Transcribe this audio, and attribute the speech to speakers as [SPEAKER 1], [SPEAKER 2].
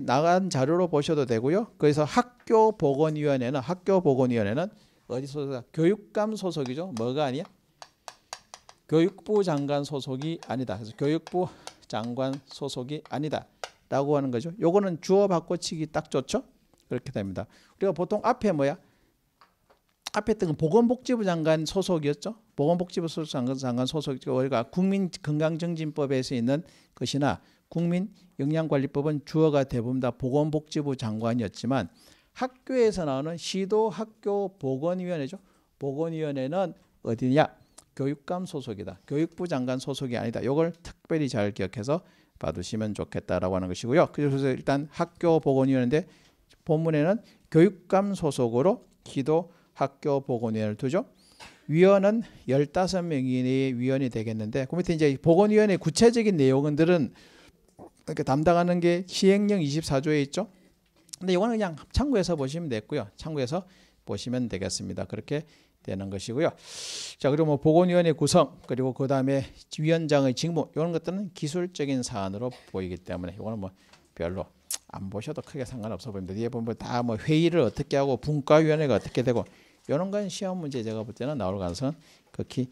[SPEAKER 1] 나간 자료로 보셔도 되고요. 그래서 학교 보건위원회는 학교 보건위원회는 어디 소속? 교육감 소속이죠. 뭐가 아니야? 교육부 장관 소속이 아니다. 그래서 교육부 장관 소속이 아니다.라고 하는 거죠. 요거는 주어 바꿔치기 딱 좋죠. 그렇게 됩니다. 우리가 보통 앞에 뭐야? 앞에 건 보건복지부 장관 소속이었죠. 보건복지부 소속 장관, 장관 소속이고 우리가 국민건강증진법에서 있는 것이나 국민 영양관리법은 주어가 대부분 다 보건복지부 장관이었지만 학교에서 나오는 시도 학교 보건위원회죠. 보건위원회는 어디냐? 교육감 소속이다. 교육부 장관 소속이 아니다. 이걸 특별히 잘 기억해서 봐두시면 좋겠다라고 하는 것이고요. 그래서 일단 학교 보건위원회인데 본문에는 교육감 소속으로 기도 학교 보건위원회를 두죠. 위원은 15명이 위원이 되겠는데 그 밑에 이제 보건위원회 구체적인 내용들은 이렇게 담당하는 게 시행령 24조에 있죠. 근데 이거는 그냥 참고해서 보시면 됐고요. 참고해서 보시면 되겠습니다. 그렇게 되는 것이고요. 자, 그리고 뭐 보건위원회 구성 그리고 그 다음에 위원장의 직무 이런 것들은 기술적인 사안으로 보이기 때문에 이거는 뭐 별로 안 보셔도 크게 상관없어 보입니다. 뒤에 보면 다 뭐 회의를 어떻게 하고 분과위원회가 어떻게 되고 이런 건 시험 문제 제가 볼 때는 나올 가능성은 극히